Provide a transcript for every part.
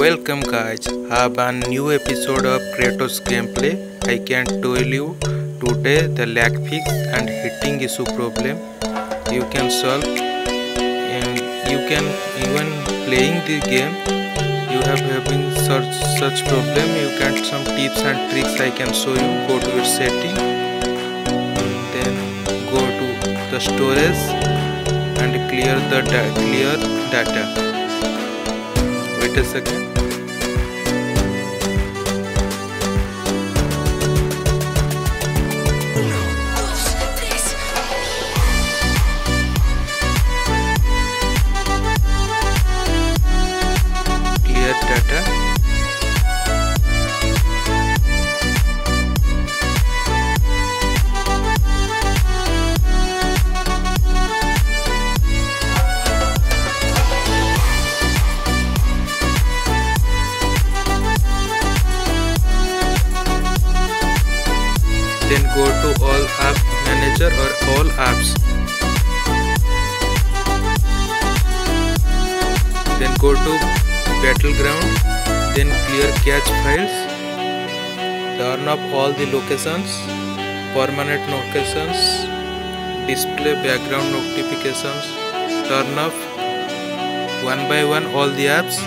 Welcome guys, have a new episode of Kratos gameplay. I can tell you today the lag fix and hitting issue problem you can solve. And you can even playing the game. You have having such such problem you can some tips and tricks I can show you. Go to your setting. Then go to the storage and clear the da clear data wait a then go to all app manager or all apps. Then go to battleground then clear cache files turn off all the locations permanent locations display background notifications turn off one by one all the apps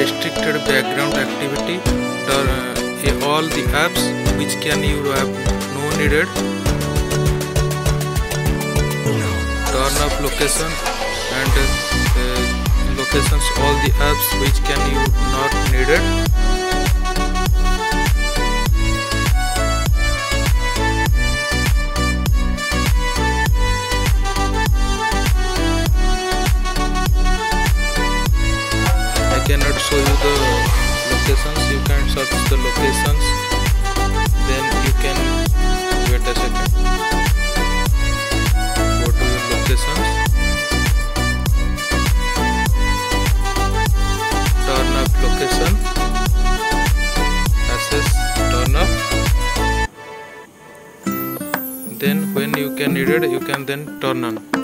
restricted background activity turn uh, all the apps which can you have no needed. Turn off location and uh, locations all the apps which can you not needed cannot show you the locations. You can search the locations. Then you can wait a second. Go to your locations. Turn off location. Access turn off then when you can need it you can then turn on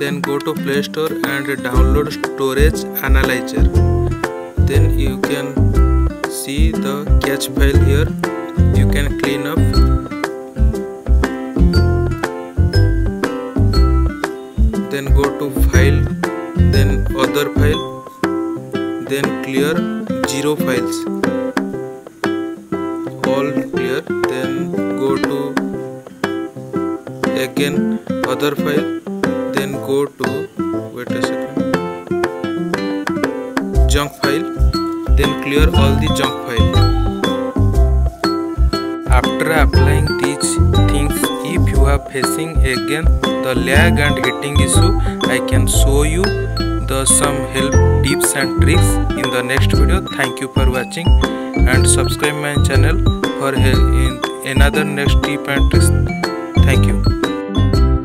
then go to play store and download storage analyzer. Then you can see the cache file here. You can clean up. Then go to file then other file then clear zero files. All clear. Then go to again other file go to wait a second. Junk file. Then clear all the junk file. After applying these things if you are facing again the lag and hitting issue i can show you the some help tips and tricks in the next video. Thank you for watching and subscribe my channel for he- in another next tip and tricks. Thank you